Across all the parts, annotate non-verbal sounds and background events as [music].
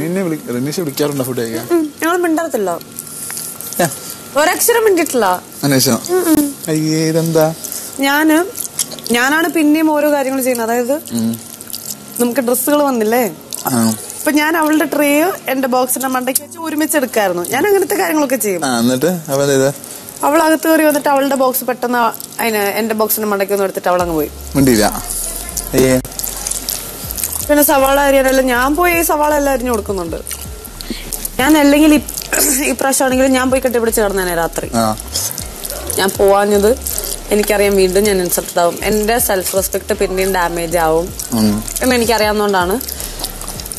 നിന്നെ വിളി റിനീഷ് വിളിക്കാറുണ്ടോ ഫുഡ് കഴിക്കാൻ? ഞങ്ങൾ മിണ്ടത്തില്ല ഒരക്ഷരം മിണ്ടിട്ടില്ല അന്വേഷണം അയ്യേ ഇതെന്താ? ഞാൻ ഞാനാണ് പിന്നെയും ഓരോ കാര്യങ്ങൾ ചെയ്യുന്നത്. അതായത് നമുക്ക് ഡ്രസ്സുകൾ വന്നില്ലേ? അപ്പൊ ഞാൻ അവളുടെ ട്രേ എന്റെ ബോക്സിന്റെ മണ്ടയ്ക്ക് വെച്ച് ഒരുമിച്ച് എടുക്കായിരുന്നു. ഞാൻ അങ്ങനത്തെ കാര്യങ്ങളൊക്കെ ചെയ്യും. എന്നിട്ട് അവൾ അകത്ത് കയറി വന്നിട്ട് അവളുടെ ബോക്സ് പെട്ടെന്ന് അതിന് എന്റെ ബോക്സിന്റെ മണ്ടയ്ക്ക് ഒന്ന് എടുത്തിട്ട് അവൾ അങ്ങ് പോയി. പിന്നെ സവാള അരിയാനെല്ലാം ഞാൻ പോയി ഈ സവാള എല്ലാം അരിഞ്ഞു കൊടുക്കുന്നുണ്ട്. ഞാൻ അല്ലെങ്കിൽ ഈ- ഈ പ്രാവശ്യം ആണെങ്കിലും ഞാൻ പോയി കെട്ടിപ്പിടിച്ച് കിടന്നേനെ രാത്രി. ഞാൻ പോവാഞ്ഞത് എനിക്കറിയാം വീണ്ടും ഞാൻ ഇൻസൾട്ട് ആവും. എന്റെ സെൽഫ് റെസ്പെക്ട് പിന്നെയും ഡാമേജ് ആവും. എന്ന് എനിക്കറിയാവുന്നതുകൊണ്ടാണ്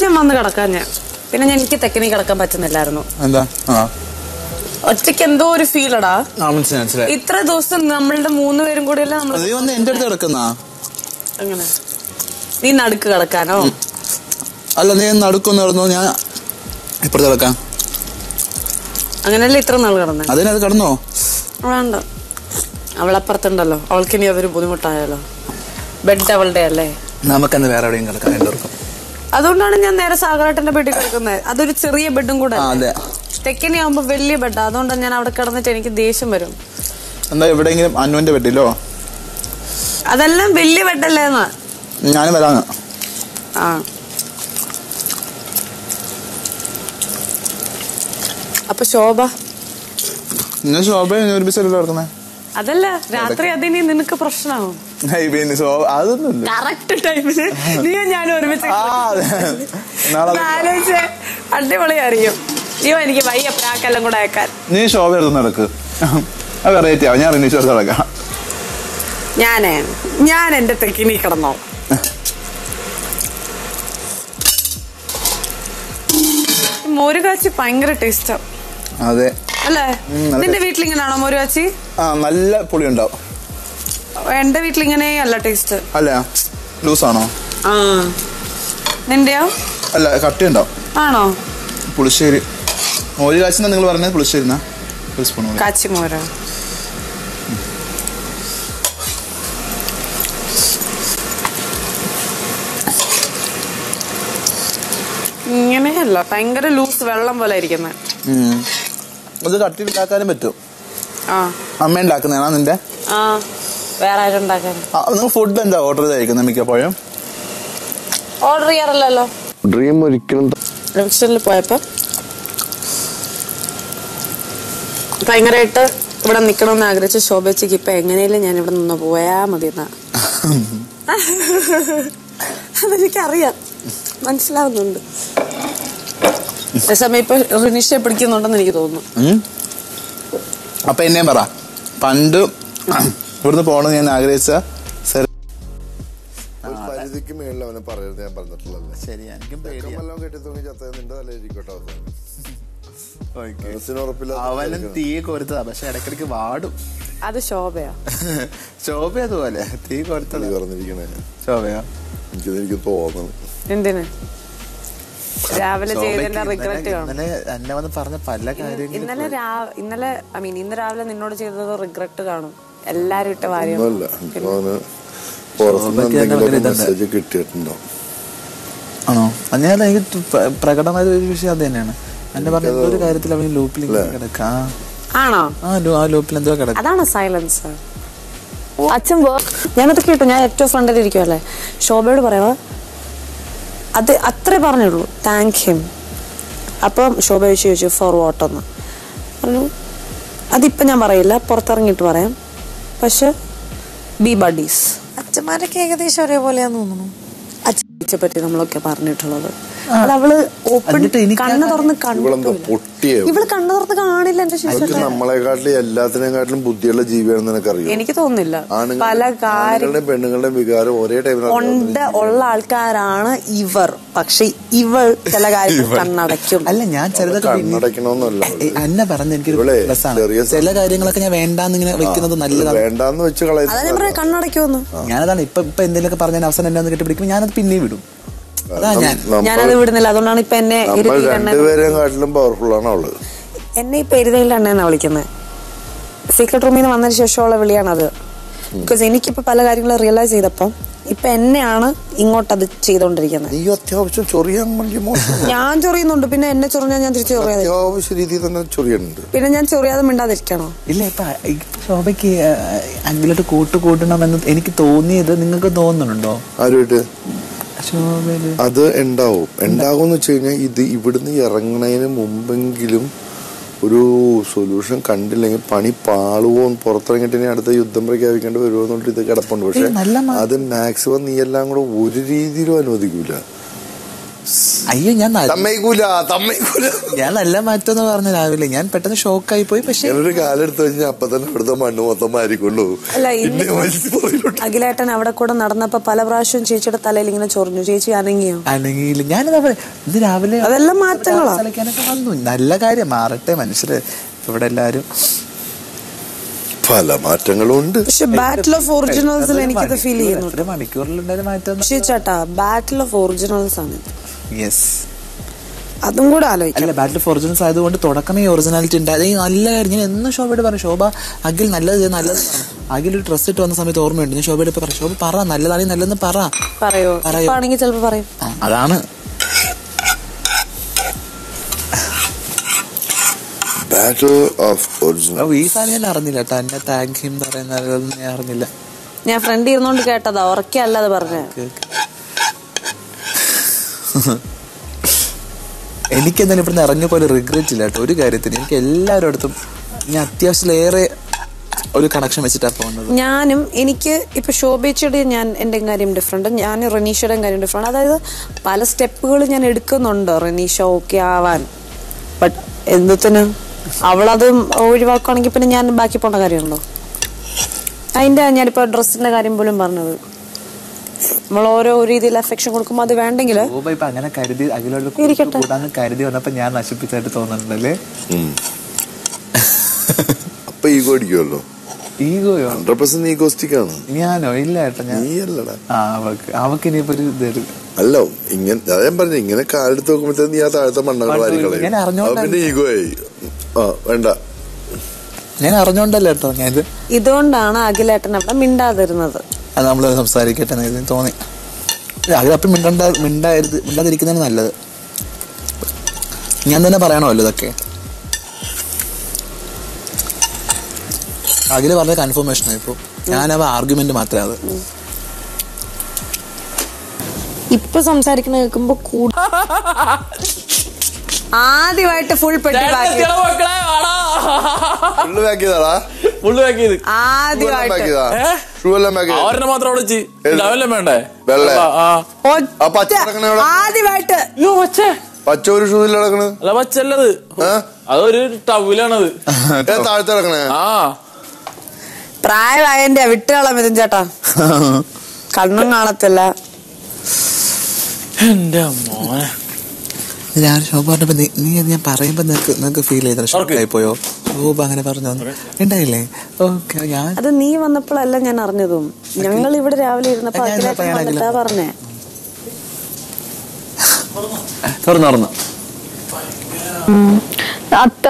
ഞാൻ വന്ന് കിടക്കാൻ ഞാൻ. പിന്നെ ഞാൻ എനിക്ക് തെക്കനി കിടക്കാൻ പറ്റുന്നില്ലായിരുന്നു. ഒറ്റയ്ക്ക് എന്തോ ഒരു ഫീലടാ ഇത്ര ദിവസം നമ്മളുടെ മൂന്ന് പേരും കൂടിയല്ലേ നമ്മൾ നീ വന്ന് എന്റെ അടുത്ത് കിടക്കുന്ന? അങ്ങനെ നീ നടുക്ക് കിടക്കാനോ? അല്ല നീ നടുക്കൊന്ന് നടന്നോ ഞാൻ ഇപ്പുറത്ത് കിടക്കാം. അങ്ങനെയല്ലേ ഇത്ര നാൾ കിടന്നേ? അത് കിടന്നോ? വേണ്ട. അവളപ്പുറത്തുണ്ടല്ലോ. അവൾക്ക് ഇനി അതൊരു ബുദ്ധിമുട്ടായാലോ? ബെഡ് അവളുടെ അല്ലേ? നമുക്ക് വേറെ എവിടെയും കിടക്കാം രണ്ടുപേർക്കും അതുകൊണ്ടാണ് ഞാൻ നേരെ സാഗരേട്ടന്റെ ബെഡിൽ കിടക്കുന്നത്. അതൊരു ചെറിയ ബെഡും കൂടെ തെക്കനി ആവുമ്പോ വലിയ ബെഡാ. അതുകൊണ്ടാണ് ഞാൻ അവിടെ കിടന്നിട്ട് എനിക്ക് ദേഷ്യം വരും. എന്താ എവിടെയെങ്കിലും അനുവിന്റെ ബെഡിലോ? അതെല്ലാം വലിയ ബെഡല്ലേ എന്നാ? ഞാനും വരാന്ന്. ആ. അപ്പൊ ശോഭ? ഇന്ന് ശോഭ ഒരുമിച്ചല്ലോ ഇറക്കുന്നേ അതല്ല രാത്രി അതിനി നിനക്ക് പ്രശ്നമാവും കറക്റ്റ് ടൈമിൽ നീയോ ഞാനും ഒരുമിച്ച് ആലോചിച്ച് അടിപൊളി അറിയും. അയ്യോ എനിക്ക് വയ്യ പ്രാക്കെല്ലാം കൂടെ അയക്കാൻ. നീ ശോഭ എടുത്ത് നടക്ക്. വെറൈറ്റി ആവും. ഞാൻ റിനീഷ് നടക്കാം. ഞാനേ ഞാൻ എന്റെ തെക്കിനി കിടന്നോ മോര് കാച്ചി ഭയങ്കര ടേസ്റ്റാ അതെ. അല്ലേ? നിന്റെ വീട്ടിൽ മോര് കാച്ചി ആ നല്ല പുളി ഉണ്ടാവും എന്റെ വീട്ടിലിങ്ങനെ അല്ല ടേസ്റ്റ് അല്ല ആണോ ആ. നിന്റെയോ? അല്ല കട്ടി ഉണ്ടാവും ആണോ? പുളിശ്ശേരി. മോര് കാച്ചിന്നാ നിങ്ങൾ പറഞ്ഞത്? പുളിശ്ശേരി എന്നാ ഒരു സ്പൂൺ മതി കാച്ചി മോരോ ഇങ്ങനെയല്ല ഭയങ്കര ലൂസ് വെള്ളം പോലെ ഇരിക്കുന്നത് ഇത് കട്ടി ഉണ്ടാക്കാനും പറ്റും. ആ. അമ്മ ഉണ്ടാക്കുന്നതാണോ നിന്റെ? ആ വേറെ നിങ്ങൾ ഫുഡ് എന്താ ഓർഡർ ചെയ്തായിരിക്കുന്നത് മിക്കപ്പോഴും? ഓർഡർ ചെയ്യാറില്ലല്ലോ. ഡ്രീം ഒരിക്കലും റെസ്റ്റോറന്റിൽ പോയപ്പോ ഭയങ്കരമായിട്ട് ഇവിടെ നിക്കണമെന്ന് ആഗ്രഹിച്ച ശോഭച്ചയ്ക്ക് ഇപ്പൊ എങ്ങനെയും ഞാൻ ഇവിടെ നിന്ന് പോയാ മതി എന്നാ [laughs] അതെനിക്കറിയാം. മനസ്സിലാവുന്നുണ്ട്. ഇപ്പൊ പിടിക്കുന്നുണ്ടെന്ന് എനിക്ക് തോന്നുന്നു. അപ്പൊ എന്നെയും പറ. പണ്ട് ഇവിടുന്ന് പോണെന്ന് ഞാൻ ആഗ്രഹിച്ച പരിധിക്ക് മേളിൽ അവനെ പറയരുത് ഞാൻ പറഞ്ഞിട്ടുള്ളതല്ലേ ശരി എനിക്കും ചെക്കന്മാരെല്ലാം കെട്ടി തൂങ്ങി ചത്തത് നിന്റെ തലയിരിക്കട്ടെ അവനും തീ കൊരുത്തതാ പക്ഷെ ഇടയ്ക്കിടയ്ക്ക് വാടും. അത് ശോഭയാ. ശോഭ അതുപോലെ തീ കൊരുത്തത്. പറഞ്ഞിരിക്കണേ. ശോഭയാ. എനിക്ക് എനിക്ക് തോന്നുന്നു എന്തിന്? രാവിലെ ചെയ്തതിന്റെ റിഗ്രറ്റ് എന്നെ വന്ന് പറഞ്ഞ പല കാര്യങ്ങളും ഇന്നലെ ഇന്നലെ ഐ മീൻ ഇന്ന് രാവിലെ നിന്നോട് ചെയ്തത് റിഗ്രറ്റ് കാണും. എല്ലാരും ഇട്ട കാര്യം മെസ്സേജ് കിട്ടിയിട്ടുണ്ടോ? ആണോ? ഞാൻ എനിക്ക് പ്രകടമായ ഒരു വിഷയം അത് തന്നെയാണ്. എന്നെ പറഞ്ഞ ഒരു കാര്യത്തിൽ അവന് ലൂപ്പിൽ കിടക്കാം. ആണോ? ആ ലൂ- ആ ലൂപ്പിൽ എന്തോ കിടക്കും. അതാണ് സൈലൻസ് അച്ഛൻ ഞാനത് കേട്ടു ഞാൻ ഏറ്റവും ഫ്രണ്ടിൽ ഇരിക്കുമല്ലേ ശോഭയോട് പറയാ അത് അത്രേ പറഞ്ഞുള്ളൂ. താങ്ക് ഹിം അപ്പം ശോഭ ചോദിച്ചു ചോദിച്ചു ഫോർ വാട്ടെന്ന് പറഞ്ഞു അതിപ്പം ഞാൻ പറയില്ല പുറത്തിറങ്ങിയിട്ട് പറയാം. പക്ഷെ ബി ബഡീസ് അച്ഛന്മാരൊക്കെ ഏകദേശം ഒരേപോലെയാന്ന് തോന്നുന്നു. അച്ഛനെ പറ്റി നമ്മളൊക്കെ പറഞ്ഞിട്ടുള്ളത്. അത് അവൾ ഓപ്പൺ കണ്ണു എനിക്ക് തുറന്ന് കണ്ടു ഇവൾ കണ്ണു തുറന്ന് കാണില്ല എന്റെ ശിശു നമ്മളെക്കാട്ടിലും എല്ലാത്തിനെക്കാട്ടിലും ബുദ്ധിയുള്ള ജീവിയാണെന്ന് നിനക്കറിയോ? എനിക്ക് തോന്നുന്നില്ല. പല കാര്യങ്ങളും പെണ്ണുങ്ങളുടെ പെണ്ണുങ്ങളുടെയും വികാരം ഒരേ ടൈമിൽ ഉണ്ട് ഉള്ള ആൾക്കാരാണ് ഇവർ. പക്ഷെ ഇവൾ ചില കാര്യങ്ങൾ കണ്ണടയ്ക്കും. അല്ല ഞാൻ ഏ, എന്നെ പറഞ്ഞ ചെറിയ ചില കാര്യങ്ങളൊക്കെ ഞാൻ വേണ്ടാന്ന് ഇങ്ങനെ വെക്കുന്നത് നല്ലതാണ്. വേണ്ടാന്ന് വെച്ച് കണ്ണടയ്ക്കുമെന്ന്. ഞാനതാണ്. ഇപ്പൊ ഇപ്പൊ എന്തെങ്കിലുമൊക്കെ പറഞ്ഞ അവസാനം എന്നെ ഒന്ന് കെട്ടിപ്പിടിക്കുമ്പോൾ ഞാനത് പിന്നെയും വിടും. ഞാനത് വിടുന്നില്ല. അതുകൊണ്ടാണ് ഇപ്പൊ എന്നെ രണ്ടുപേരെയും കാട്ടിലും പവർഫുൾ ആണ് അവൾ? എന്നെ ഇപ്പൊ എരുതയിലാണ് വിളിക്കുന്നത് സീക്രട്ട് റൂമിൽ നിന്ന് വന്നതിന് ശേഷമുള്ള വിളിയാണത്. ബിക്കോസ് എനിക്കിപ്പോ പല കാര്യങ്ങളും റിയലൈസ് ചെയ്തപ്പം ഇപ്പൊ എന്നെയാണ് ഇങ്ങോട്ട് അത് ചെയ്തോണ്ടിരിക്കുന്നത് അത്യാവശ്യം ചൊറിയാൻ വേണ്ടി ഞാൻ ചൊറിയുന്നുണ്ട്. പിന്നെ എന്നെ ചൊറിഞ്ഞാൽ ഞാൻ തിരിച്ചു ചൊറിയാതെ. അത്യാവശ്യ രീതിയിൽ തന്നെ ചൊറിയുന്നുണ്ട്. പിന്നെ ഞാൻ ചൊറിയാതെ മിണ്ടാതിരിക്കണോ? ഇല്ല ഇപ്പൊ ശോഭയ്ക്ക് അങ്കിലോട്ട് കൂട്ട് കൂട്ടണമെന്ന് എനിക്ക് തോന്നിയത് നിങ്ങൾക്ക് തോന്നുന്നുണ്ടോ? ആരുമായിട്ട്? അത് ഉണ്ടാവും. ഉണ്ടാവും എന്ന് വെച്ച് കഴിഞ്ഞാൽ ഇത് ഇവിടുന്ന് ഇറങ്ങണതിന് മുമ്പെങ്കിലും ഒരു സൊല്യൂഷൻ കണ്ടില്ലെങ്കിൽ പണി പാളുവോ പുറത്തിറങ്ങിയിട്ട് ഇനി അടുത്ത യുദ്ധം പ്രഖ്യാപിക്കേണ്ടി വരുമോ എന്നുള്ള ഇത് കിടപ്പുണ്ട്. പക്ഷെ അത് മാക്സിമം നീ എല്ലാം കൂടെ ഒരു രീതിയിലും അനുവദിക്കൂല. അയ്യോ ഞാൻ ഞാൻ നല്ല മാറ്റം എന്ന് പറഞ്ഞു രാവിലെ. ഞാൻ പെട്ടെന്ന് ഷോക്കായി പോയി പക്ഷെ ഒരു കാലം എടുത്തു കഴിഞ്ഞാൽ അപ്പൊ തന്നെ ഇവിടുത്തെ മണ്ണ് മൊത്തം ഇന്ന് അഖിലേട്ടൻ അവിടെ കൂടെ നടന്നപ്പോ പല പ്രാവശ്യം ചേച്ചിയുടെ തലയിൽ ഇങ്ങനെ ചൊറിഞ്ഞു. ചേച്ചി അനങ്ങിയോ? അനങ്ങിയില്ല. ഞാനിതാ ഇത് രാവിലെ അതെല്ലാം മാറ്റങ്ങളാ. വന്നു. നല്ല കാര്യം. മാറട്ടെ മനുഷ്യര്. ഇവിടെ എല്ലാരും പല മാറ്റങ്ങളും ഉണ്ട് പക്ഷെ ബാറ്റിൽ ഓഫ് ഒറിജിനൽസിൽ എനിക്കത് ഫീൽ ചെയ്യുന്നു മാറ്റം പക്ഷേ ചേട്ടാ ബാറ്റിൽ ഓഫ് ഒറിജിനൽസ് ആണ്. യെസ് അതും കൂടെ ആലോചിക്കാം. അല്ല ബാറ്റിൽ ഓഫ് ഒറിജിനൽസ് ആയതുകൊണ്ട് തുടക്കമേ ഒറിജിനാലിറ്റി ഉണ്ട്. അത് നല്ല കാര്യം. ഞാൻ എന്നും ശോഭയോട് പറഞ്ഞു ശോഭ അഖിൽ നല്ലത് ചെയ്യ്, നല്ലത്. പറ. അഖിൽ ഒരു ഡ്രസ് ഇട്ട് വന്ന സമയത്ത് ഓർമ്മയുണ്ട്. ഞാൻ ശോഭയോട് ഇപ്പൊ പറ ശോഭ പറ നല്ലതാണെങ്കിൽ നല്ലതെന്ന് പറ. പറയോ? ആണെങ്കിൽ പറയും. അതാണ്. ബാറ്റിൽ ഓഫ് ഒറിജിനൽ അപ്പൊ ഈ സാധനം ഞാൻ അറിഞ്ഞില്ല കേട്ടോ. എന്നെ താങ്ക് ഹിം എന്ന് പറയുന്നത് ഞാൻ അറിഞ്ഞില്ല. ഞാൻ ഫ്രണ്ട് ഇരുന്നോണ്ട് കേട്ടതാ. ഉറക്കല്ലാതെ പറഞ്ഞ. എനിക്ക് എന്തായാലും ഇവിടുന്ന് ഇറങ്ങിയ പോലെ റിഗ്രറ്റ് ഇല്ല കേട്ടോ. ഒരു കാര്യത്തിന്. എനിക്ക് എല്ലാവരുടെ അടുത്തും ഞാൻ അത്യാവശ്യത്തിലേറെ ഒരു കണക്ഷൻ വെച്ചിട്ടാണ് പോകുന്നത്. ഞാനും എനിക്ക് ഇപ്പൊ ശോഭിച്ചയുടെ ഞാൻ എന്റെ കാര്യം ഡിഫറെന്റ് ഞാൻ റനീഷയുടെ കാര്യം ഡിഫറെന്റ് അതായത് പല സ്റ്റെപ്പുകൾ ഞാൻ എടുക്കുന്നുണ്ട്. റനീഷ ഓക്കെ ആവാൻ. ബട്ട് എന്തത്തിന്? അവളത് ഒഴിവാക്കുകയാണെങ്കിൽ പിന്നെ ഞാൻ ബാക്കി പോകേണ്ട കാര്യമുണ്ടോ? അതിന്റെ ഞാനിപ്പോ ഡ്രസ്സിന്റെ കാര്യം പോലും പറഞ്ഞത്. നമ്മൾ ഓരോ രീതിയിൽ അഫെക്ഷൻ കൊടുക്കുമ്പോൾ അത് വേണ്ടെങ്കിൽ അങ്ങനെ കരുതി അഖിലോട് കരുതി വന്നപ്പോ ഞാൻ നശിപ്പിച്ചായിട്ട് തോന്നുന്നുണ്ടല്ലേ? അപ്പൊ ഈഗോ അടിക്കുമല്ലോ ഈഗോയോ ഹൺഡ്രഡ് പെർസെന്റ് ഈഗോസ്റ്റിക് ആണ്. ഞാനോ ഇല്ല ഏട്ടാ ഞാൻ നീ അല്ലടാ. ആ അവക്ക് അവക്ക് ഇനിയിപ്പോ ഒരു ഇത് അല്ല ഇങ്ങനെ ഞാൻ പറഞ്ഞു ഇങ്ങനെ കാലെടുത്ത് നോക്കുമ്പോഴത്തേക്ക് നീ ആ താഴത്തെ മണ്ണകൾ മണ്ണ് വാരി ഞാൻ കളയും പിന്നെ ഈഗോ ആയി. ആ വേണ്ട. ഞാൻ അറിഞ്ഞോണ്ടല്ലോ കേട്ടോ ഞാൻ ഇത് ഇതുകൊണ്ടാണ് അഖിലേട്ടൻ അവിടെ മിണ്ടാതിരുന്നത്. അത് നമ്മൾ സംസാരിക്കട്ടെ എന്ന് എനിക്ക് തോന്നി. അതിലപ്പം മിണ്ടണ്ട മിണ്ടായിരുത് മിണ്ടാതിരിക്കുന്നതാണ് നല്ലത്. ഞാൻ തന്നെ പറയണമല്ലോ ഇതൊക്കെ. അഖിൽ പറഞ്ഞ കൺഫർമേഷൻ ഇപ്പോൾ ഞാനവ അവ ആർഗ്യുമെന്റ് മാത്രമേ അത് ഇപ്പൊ സംസാരിക്കണ കേൾക്കുമ്പോ ആദ്യമായിട്ട് ഫുൾ പെട്ടി ബാക്കി ഫുള്ള് പാക്ക് ചെയ്താടാ ഫുള്ള് പാക്ക് ചെയ്ത് ഷൂ എല്ലാം പാക്ക് ആദ്യമായിട്ട് ചെയ്താ? ഏ? ഷൂ എല്ലാം പാക്ക് ചെയ്താ? അവരെന്നെ മാത്രം ഏത്? അവെല്ലാം വേണ്ടേ? ആദ്യമായിട്ട്. പച്ചേ. ഒരു ഷൂ ഇല്ല അല്ല പച്ചല്ലത്? അതൊരു ടവിലാണത് താഴത്തെ കിടക്കണേ? ആ. പ്രായമായന്റെ വിട്ടുകളാം ഇതും ചേട്ടാ. [laughs] കണ്ണും കാണത്തില്ല. എന്റെ മോനെ. ഞാൻ ശോഭ പറഞ്ഞപ്പോ നീ നീ അത് ഞാൻ പറയുമ്പോ നിനക്ക് നിനക്ക് ഫീൽ ചെയ്ത. ഷോക്കായി പോയോ ശോഭ അങ്ങനെ പറഞ്ഞു? ഉണ്ടായില്ലേ? ഓക്കെ ഞാൻ അത് നീ വന്നപ്പോഴല്ല ഞാൻ അറിഞ്ഞതും. ഞങ്ങൾ ഇവിടെ രാവിലെ ഇരുന്നപ്പോ ഞാൻ ഇന്നപ്പോ അഖിലേട്ടൻ ഞാൻ വന്നിട്ടാ പറഞ്ഞേ. തുറന്നു? തുറന്നു. അത്ത.